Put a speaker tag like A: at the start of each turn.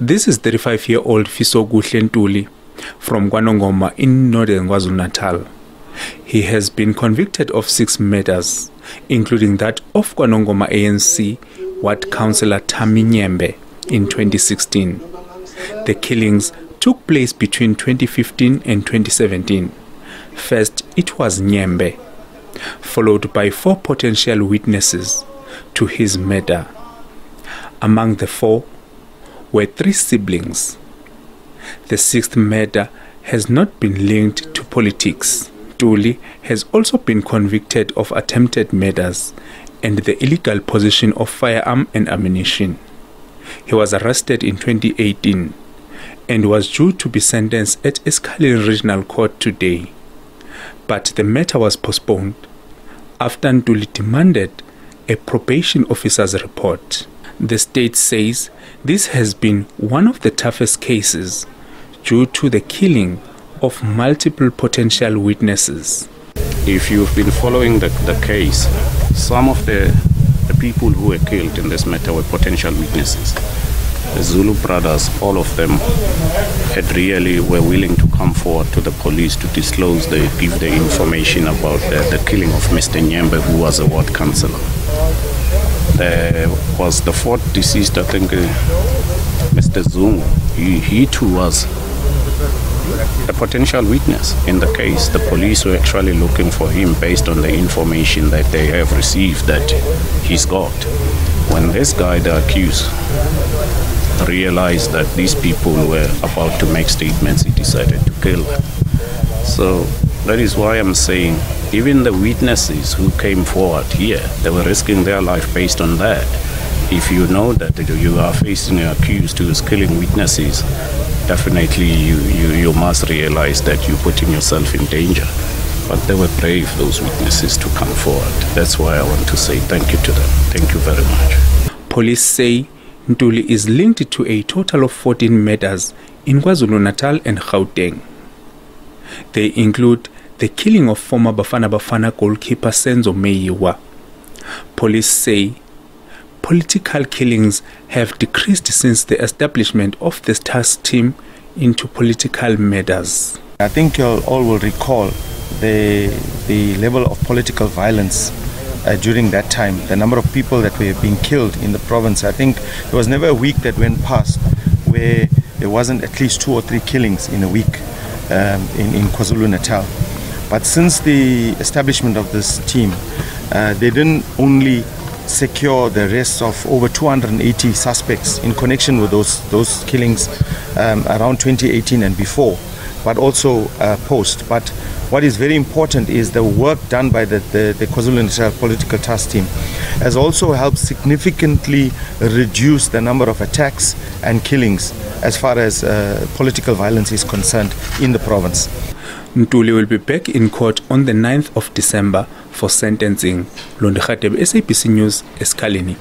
A: This is 35 year old Fisoguhle Ntuli from Kwanongoma in northern KwaZulu Natal. He has been convicted of six murders, including that of Kwanongoma ANC Ward Councillor Tami Nyembe in 2016. The killings took place between 2015 and 2017. First, it was Nyembe, followed by four potential witnesses to his murder. Among the four were three siblings. The sixth murder has not been linked to politics. Ntuli has also been convicted of attempted murders and the illegal possession of firearm and ammunition. He was arrested in 2018 and was due to be sentenced at Esikhaleni Regional Court today. But the matter was postponed after Ntuli demanded a probation officer's report. The state says this has been one of the toughest cases due to the killing of multiple potential witnesses.
B: If you've been following the, the case, some of the, the people who were killed in this matter were potential witnesses. The Zulu brothers, all of them, had really were willing to come forward to the police to disclose, the, give the information about the, the killing of Mr. Nyembe, who was a ward councillor. There was the fourth deceased, I think, uh, Mr. Zungu. He, he too was a potential witness in the case. The police were actually looking for him based on the information that they have received that he's got. When this guy, the accused, realized that these people were about to make statements, he decided to kill them. So that is why I'm saying even the witnesses who came forward here, they were risking their life based on that. If you know that you are facing an accused who is killing witnesses, definitely you, you, you must realize that you're putting yourself in danger. But they were brave, those witnesses, to come forward. That's why I want to say thank you to them. Thank you very much.
A: Police say Ntuli is linked to a total of 14 murders in KwaZulu Natal and Gauteng. They include the killing of former Bafana Bafana goalkeeper Senzo Meyiwa. Police say political killings have decreased since the establishment of this task team into political murders.
C: I think you all will recall the, the level of political violence uh, during that time, the number of people that were being killed in the province. I think there was never a week that went past where there wasn't at least two or three killings in a week um, in, in KwaZulu Natal. But since the establishment of this team, uh, they didn't only secure the arrests of over 280 suspects in connection with those those killings um, around 2018 and before, but also uh, post. But what is very important is the work done by the, the, the KwaZulu Natal Political Task Team has also helped significantly reduce the number of attacks and killings as far as uh, political violence is concerned in the province.
A: Ntuli will be back in court on the 9th of December for sentencing. Londi Khatebe, SABC News, Esikhaleni.